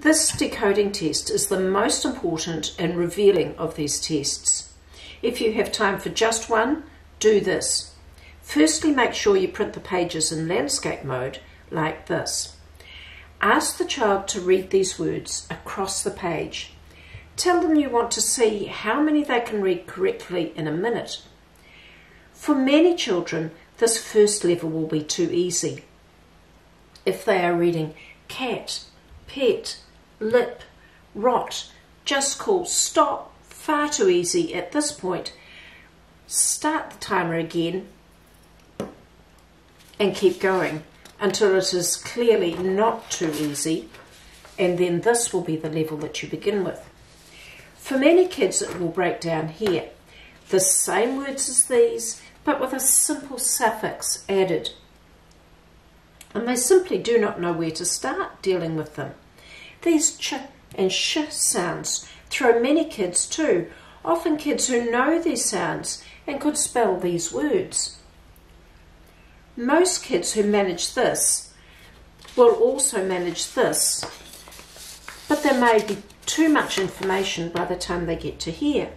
This decoding test is the most important and revealing of these tests. If you have time for just one, do this. Firstly, make sure you print the pages in landscape mode like this. Ask the child to read these words across the page. Tell them you want to see how many they can read correctly in a minute. For many children, this first level will be too easy. If they are reading cat, pet, lip, rot, just call stop, far too easy at this point, start the timer again and keep going until it is clearly not too easy and then this will be the level that you begin with. For many kids it will break down here. The same words as these but with a simple suffix added. And they simply do not know where to start dealing with them. These ch and sh sounds throw many kids too, often kids who know these sounds and could spell these words. Most kids who manage this will also manage this, but there may be too much information by the time they get to here.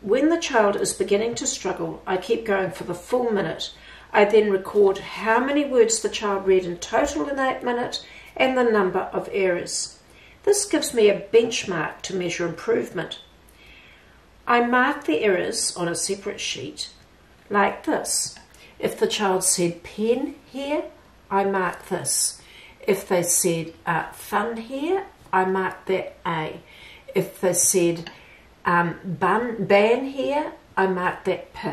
When the child is beginning to struggle, I keep going for the full minute. I then record how many words the child read in total in that minute and the number of errors. This gives me a benchmark to measure improvement. I mark the errors on a separate sheet like this. If the child said pen here, I mark this. If they said uh, fun here, I mark that A. If they said um, bun, ban here, I mark that P.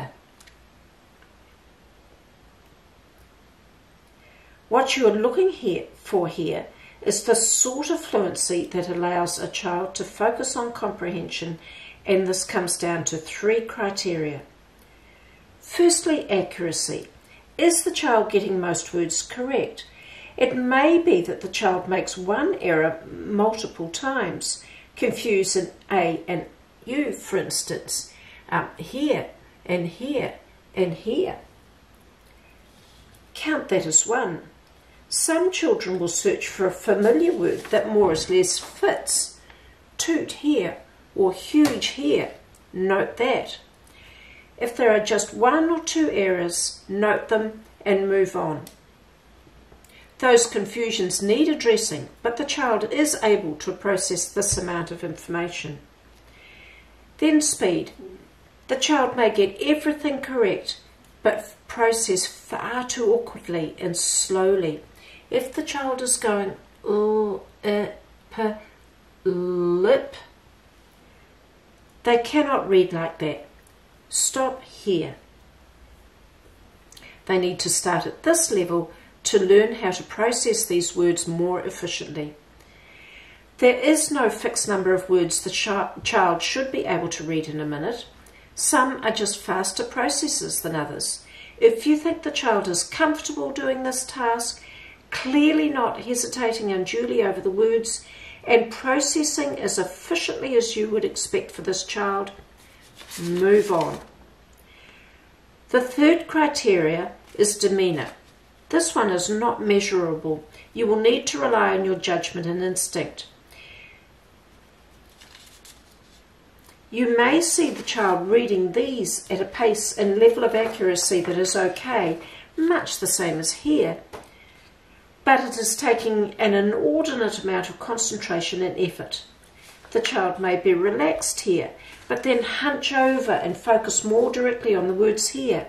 What you are looking here for here is the sort of fluency that allows a child to focus on comprehension and this comes down to three criteria. Firstly, accuracy. Is the child getting most words correct? It may be that the child makes one error multiple times, confuse an A and U, for instance, um, here and here and here. Count that as one. Some children will search for a familiar word that more or less fits. Toot here or huge here. Note that. If there are just one or two errors, note them and move on. Those confusions need addressing, but the child is able to process this amount of information. Then speed. The child may get everything correct, but process far too awkwardly and slowly. If the child is going lip, they cannot read like that. Stop here. They need to start at this level to learn how to process these words more efficiently. There is no fixed number of words the child should be able to read in a minute. Some are just faster processes than others. If you think the child is comfortable doing this task, clearly not hesitating unduly over the words, and processing as efficiently as you would expect for this child, move on. The third criteria is demeanour. This one is not measurable. You will need to rely on your judgment and instinct. You may see the child reading these at a pace and level of accuracy that is okay, much the same as here, but it is taking an inordinate amount of concentration and effort. The child may be relaxed here, but then hunch over and focus more directly on the words here.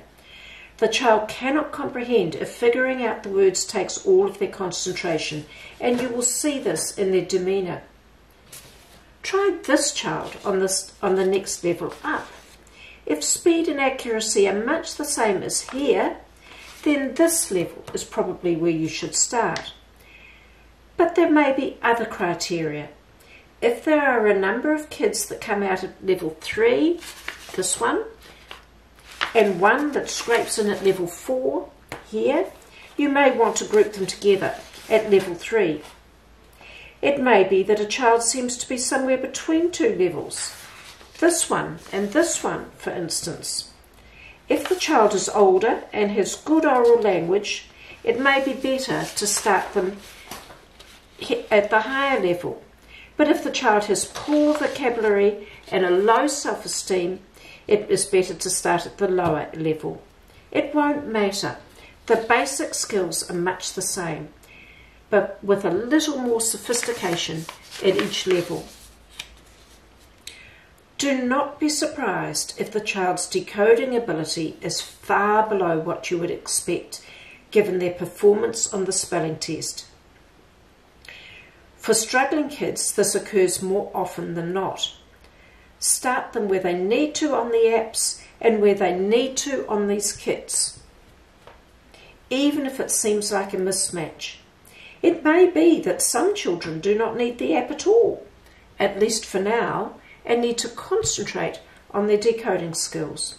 The child cannot comprehend if figuring out the words takes all of their concentration, and you will see this in their demeanour. Try this child on, this, on the next level up. If speed and accuracy are much the same as here, then this level is probably where you should start. But there may be other criteria. If there are a number of kids that come out at level 3, this one, and one that scrapes in at level 4 here, you may want to group them together at level 3. It may be that a child seems to be somewhere between two levels, this one and this one, for instance. If the child is older and has good oral language, it may be better to start them at the higher level But if the child has poor vocabulary and a low self esteem, it is better to start at the lower level. It won't matter. The basic skills are much the same, but with a little more sophistication at each level. Do not be surprised if the child's decoding ability is far below what you would expect given their performance on the spelling test. For struggling kids, this occurs more often than not. Start them where they need to on the apps and where they need to on these kits, even if it seems like a mismatch. It may be that some children do not need the app at all, at least for now, and need to concentrate on their decoding skills.